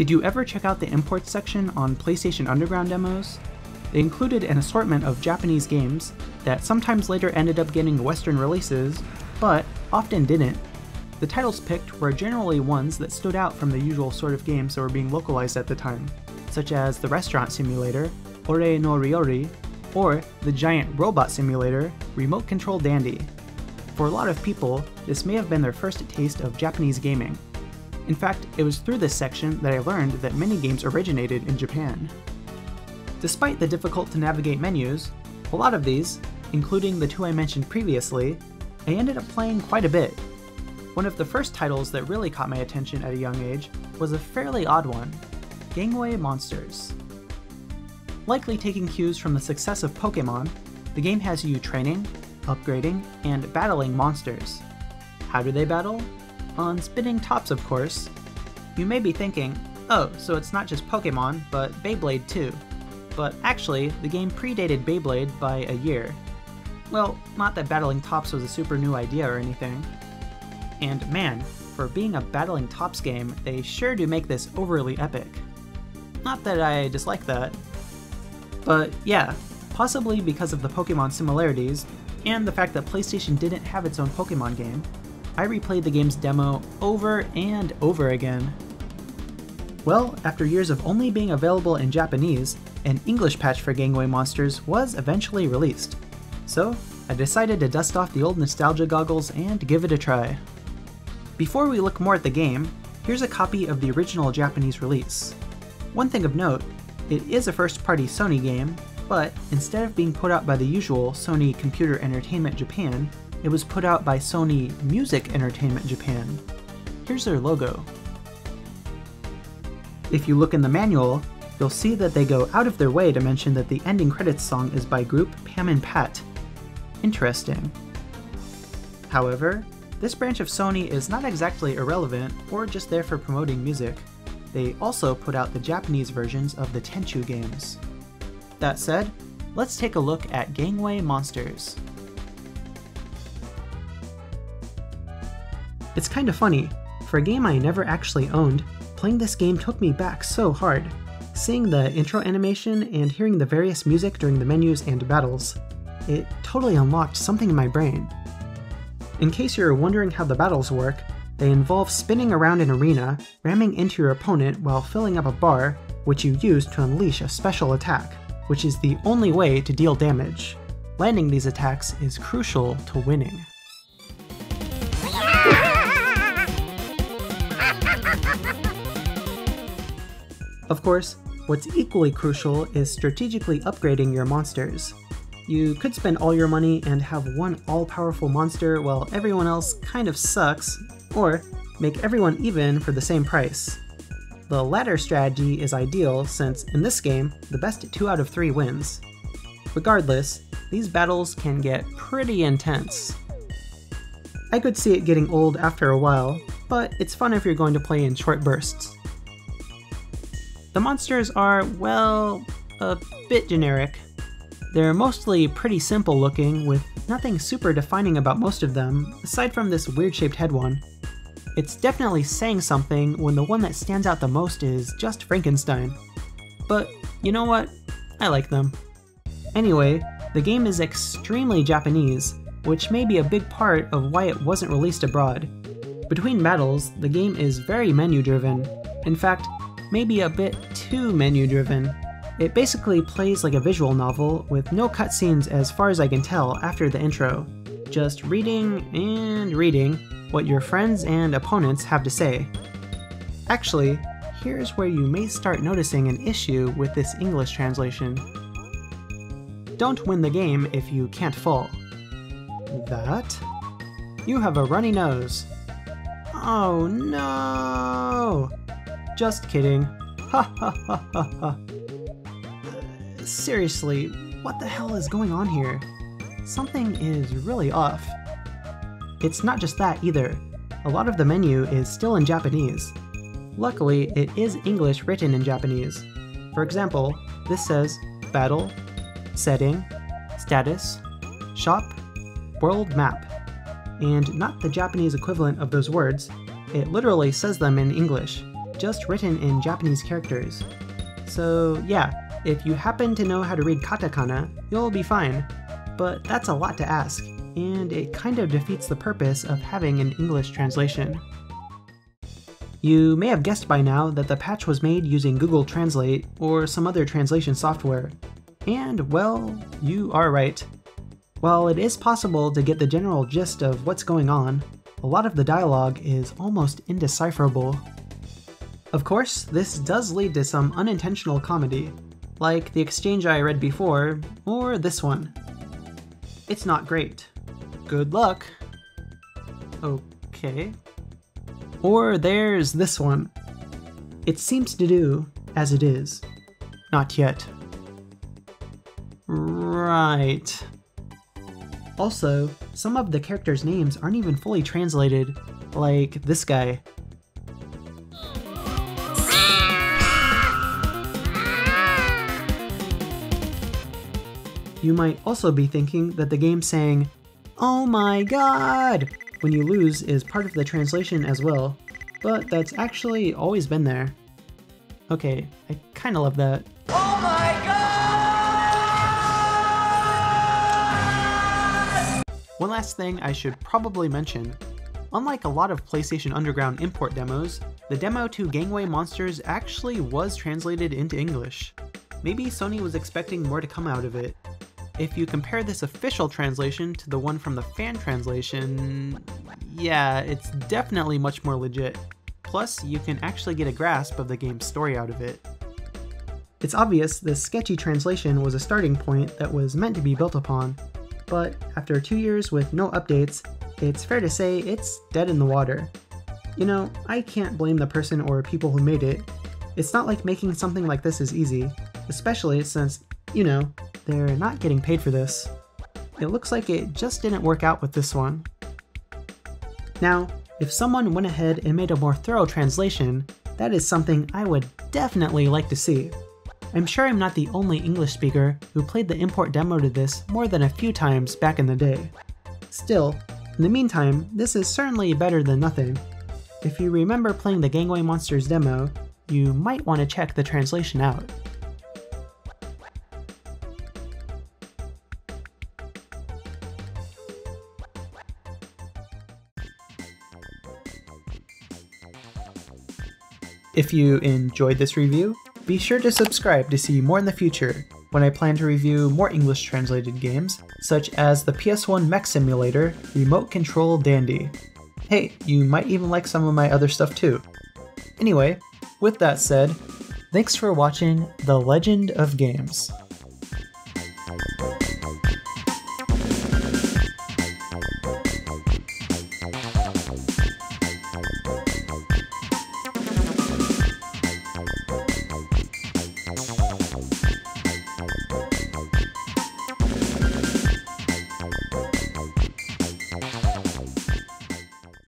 Did you ever check out the imports section on PlayStation Underground demos? They included an assortment of Japanese games that sometimes later ended up getting Western releases, but often didn't. The titles picked were generally ones that stood out from the usual sort of games that were being localized at the time, such as the restaurant simulator, Ore no Ryori, or the giant robot simulator, Remote Control Dandy. For a lot of people, this may have been their first taste of Japanese gaming. In fact, it was through this section that I learned that many games originated in Japan. Despite the difficult to navigate menus, a lot of these, including the two I mentioned previously, I ended up playing quite a bit. One of the first titles that really caught my attention at a young age was a fairly odd one Gangway Monsters. Likely taking cues from the success of Pokemon, the game has you training, upgrading, and battling monsters. How do they battle? On spinning tops, of course. You may be thinking, oh, so it's not just Pokemon, but Beyblade too. But actually, the game predated Beyblade by a year. Well, not that battling tops was a super new idea or anything. And man, for being a battling tops game, they sure do make this overly epic. Not that I dislike that. But yeah, possibly because of the Pokemon similarities, and the fact that PlayStation didn't have its own Pokemon game, I replayed the game's demo over and over again. Well, after years of only being available in Japanese, an English patch for Gangway Monsters was eventually released. So, I decided to dust off the old nostalgia goggles and give it a try. Before we look more at the game, here's a copy of the original Japanese release. One thing of note, it is a first party Sony game, but instead of being put out by the usual Sony Computer Entertainment Japan, it was put out by Sony Music Entertainment Japan. Here's their logo. If you look in the manual, you'll see that they go out of their way to mention that the ending credits song is by group Pam and Pat. Interesting. However, this branch of Sony is not exactly irrelevant or just there for promoting music. They also put out the Japanese versions of the Tenchu games. That said, let's take a look at Gangway Monsters. It's kinda funny, for a game I never actually owned, playing this game took me back so hard. Seeing the intro animation and hearing the various music during the menus and battles, it totally unlocked something in my brain. In case you're wondering how the battles work, they involve spinning around an arena, ramming into your opponent while filling up a bar, which you use to unleash a special attack, which is the only way to deal damage. Landing these attacks is crucial to winning. Of course, what's equally crucial is strategically upgrading your monsters. You could spend all your money and have one all-powerful monster while everyone else kind of sucks, or make everyone even for the same price. The latter strategy is ideal since, in this game, the best 2 out of 3 wins. Regardless, these battles can get pretty intense. I could see it getting old after a while, but it's fun if you're going to play in short bursts. The monsters are, well, a bit generic. They're mostly pretty simple looking, with nothing super defining about most of them, aside from this weird shaped head one. It's definitely saying something when the one that stands out the most is just Frankenstein. But you know what? I like them. Anyway, the game is extremely Japanese, which may be a big part of why it wasn't released abroad. Between battles, the game is very menu driven. In fact, maybe a bit too menu driven. It basically plays like a visual novel with no cutscenes as far as I can tell after the intro. Just reading and reading what your friends and opponents have to say. Actually, here's where you may start noticing an issue with this English translation. Don't win the game if you can't fall. That? You have a runny nose. Oh no! Just kidding. Ha ha ha ha ha. Seriously, what the hell is going on here? Something is really off. It's not just that either. A lot of the menu is still in Japanese. Luckily, it is English written in Japanese. For example, this says Battle, Setting, Status, Shop, World Map. And not the Japanese equivalent of those words, it literally says them in English, just written in Japanese characters. So yeah, if you happen to know how to read katakana, you'll be fine. But that's a lot to ask, and it kind of defeats the purpose of having an English translation. You may have guessed by now that the patch was made using Google Translate or some other translation software. And, well, you are right. While it is possible to get the general gist of what's going on, a lot of the dialogue is almost indecipherable. Of course, this does lead to some unintentional comedy, like the exchange I read before, or this one. It's not great. Good luck. Okay. Or there's this one. It seems to do as it is. Not yet. Right. Also, some of the characters' names aren't even fully translated, like this guy. You might also be thinking that the game saying, Oh my god! when you lose is part of the translation as well, but that's actually always been there. Okay, I kinda love that. Oh my god! One last thing I should probably mention. Unlike a lot of PlayStation Underground import demos, the demo to Gangway Monsters actually was translated into English. Maybe Sony was expecting more to come out of it, if you compare this official translation to the one from the fan translation, yeah, it's definitely much more legit. Plus, you can actually get a grasp of the game's story out of it. It's obvious this sketchy translation was a starting point that was meant to be built upon, but after two years with no updates, it's fair to say it's dead in the water. You know, I can't blame the person or people who made it. It's not like making something like this is easy, especially since, you know, they're not getting paid for this. It looks like it just didn't work out with this one. Now, if someone went ahead and made a more thorough translation, that is something I would definitely like to see. I'm sure I'm not the only English speaker who played the import demo to this more than a few times back in the day. Still, in the meantime, this is certainly better than nothing. If you remember playing the Gangway Monsters demo, you might want to check the translation out. If you enjoyed this review, be sure to subscribe to see more in the future when I plan to review more English translated games, such as the PS1 Mech Simulator Remote Control Dandy. Hey, you might even like some of my other stuff too. Anyway, with that said, thanks for watching The Legend of Games.